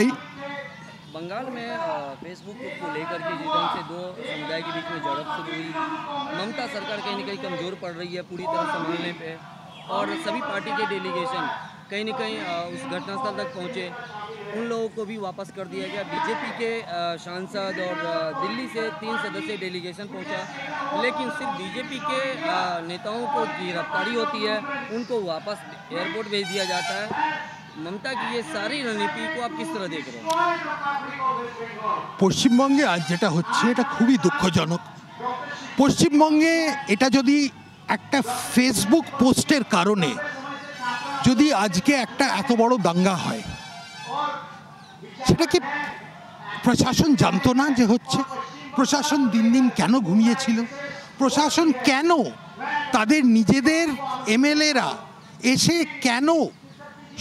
बंगाल में फेसबुक को लेकर के जिस से दो समुदाय के बीच में झड़प शुरू हुई। ममता सरकार कहीं ना कहीं कमज़ोर पड़ रही है पूरी तरह संभालने पे। और सभी पार्टी के डेलीगेशन कहीं ना कहीं उस घटनास्थल तक पहुँचे। उन लोगों को भी वापस कर दिया गया। बीजेपी के सांसद और दिल्ली से तीन सदस्य डेलीगेशन पहुँचा। लेकिन सिर्फ़ बीजेपी के नेताओं को गिरफ्तारी होती है। उनको वापस एयरपोर्ट भेज दिया जाता है। মমতা কি সারি রণনীতি আপ কিস তরহ দেখ রহে পশ্চিমবঙ্গে আজ যেটা হচ্ছে, এটা খুবই দুঃখজনক। পশ্চিমবঙ্গে এটা যদি একটা ফেসবুক পোস্টের কারণে যদি আজকে একটা এত বড় দাঙ্গা হয়, সেটা কি প্রশাসন জানতো না যে হচ্ছে প্রশাসন দিন দিন কেন ঘুমিয়েছিল? প্রশাসন কেন তাদের নিজেদের এমএলএরা এসে কেন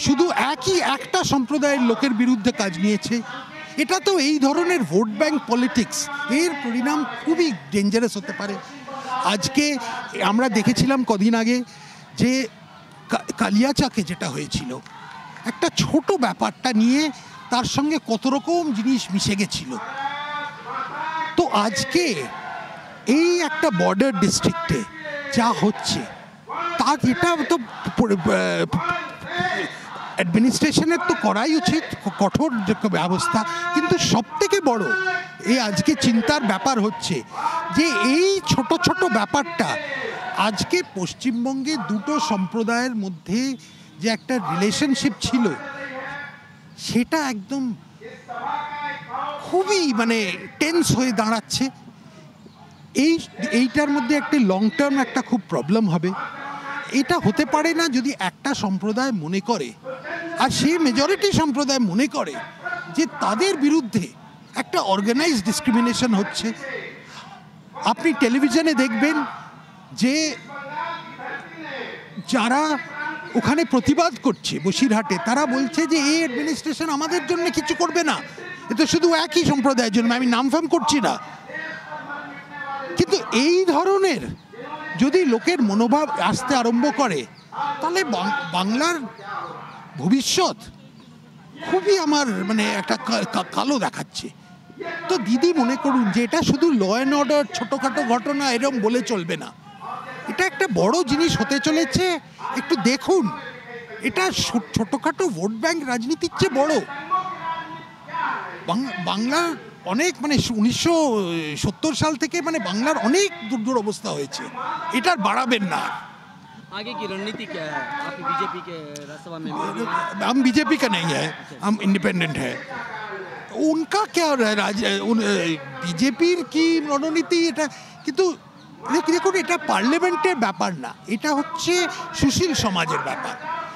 শুধু একই একটা সম্প্রদায়ের লোকের বিরুদ্ধে কাজ নিয়েছে। এটা তো এই ধরনের ভোট ব্যাঙ্ক পলিটিক্স, এর পরিণাম খুবই ডেঞ্জারাস হতে পারে। আজকে আমরা দেখেছিলাম কদিন আগে যে কালিয়াচাকে যেটা হয়েছিল, একটা ছোট ব্যাপারটা নিয়ে তার সঙ্গে কত রকম জিনিস মিশে গেছিল। তো আজকে এই একটা বর্ডার ডিস্ট্রিক্টে যা হচ্ছে, তা এটা তো অ্যাডমিনিস্ট্রেশনের তো করাই উচিত, কঠোর ব্যবস্থা। কিন্তু সব থেকে বড় এই আজকে চিন্তার ব্যাপার হচ্ছে যে এই ছোট ছোট ব্যাপারটা আজকে পশ্চিমবঙ্গে দুটো সম্প্রদায়ের মধ্যে যে একটা রিলেশনশিপ ছিল, সেটা একদম খুবই মানে টেন্স হয়ে দাঁড়াচ্ছে। এই, এইটার মধ্যে একটা লং টার্ম একটা খুব প্রবলেম হবে। এটা হতে পারে না যদি একটা সম্প্রদায় মনে করে, আর সে মেজরিটি সম্প্রদায় মনে করে যে তাদের বিরুদ্ধে একটা অর্গানাইজ ডিসক্রিমিনেশন হচ্ছে। আপনি টেলিভিশনে দেখবেন যে যারা ওখানে প্রতিবাদ করছে বসিরহাটে, তারা বলছে যে, এই অ্যাডমিনিস্ট্রেশন আমাদের জন্য কিছু করবে না। এ তো শুধু একই সম্প্রদায়ের জন্য, আমি নাম ফাম করছি না। কিন্তু এই ধরনের যদি লোকের মনোভাব আসতে আরম্ভ করে, তাহলে বাংলার ভবিষ্যৎ খুবই আমার মানে একটা কালো দেখাচ্ছে। তো দিদি মনে করুন যে এটা শুধু ল অ্যান্ড অর্ডার ছোটোখাটো ঘটনা এরম বলে চলবে না। এটা একটা বড় জিনিস হতে চলেছে। একটু দেখুন, এটা ছোটোখাটো ভোট ব্যাংক রাজনীতির চেয়ে বড়। বাং- বাংলার অনেক মানে উনিশশো সত্তর সাল থেকে মানে বাংলার অনেক দুর্দুর অবস্থা হয়েছে এটার বাড়াবেন না आगे की रणनीति क्या है आप बीजेपी के राज्यसभा में भी हैं। हम बीजेपी का नहीं है हम इंडिपेंडेंट है उनका क्या রাজ বিজেপির কি রণনীতি এটা কিন্তু দেখ- দেখুন এটা পার্লামেন্টের ব্যাপার না এটা হচ্ছে সুশীল সমাজের ব্যাপার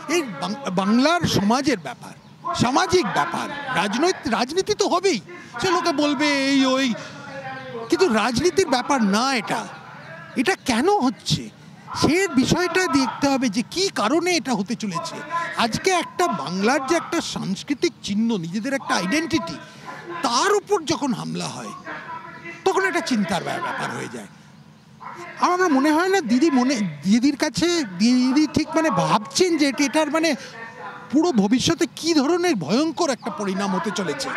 এই বাং- বাংলার সমাজের ব্যাপার সামাজিক ব্যাপার। রাজনৈতিক রাজনীতি তো হবেই। সে লোকে বলবে এই ওই। কিন্তু রাজনীতির ব্যাপার না এটা। এটা কেন হচ্ছে? সে বিষয়টা দেখতে হবে যে কি কারণে এটা হতে চলেছে। আজকে একটা বাংলার যে একটা সাংস্কৃতিক চিহ্ন, নিজেদের একটা আইডেন্টিটি তার উপর যখন হামলা হয়, তখন একটা চিন্তার ব্যাপার হয়ে যায়। আমার মনে হয় না, দিদি মনে, দিদির কাছে, দিদি ঠিক মানে ভাবছেন যে এটা- এটার মানে পুরো ভবিষ্যতে কি ধরনের ভয়ঙ্কর একটা পরিণাম হতে চলেছে?